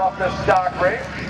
off the stock race.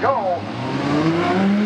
go.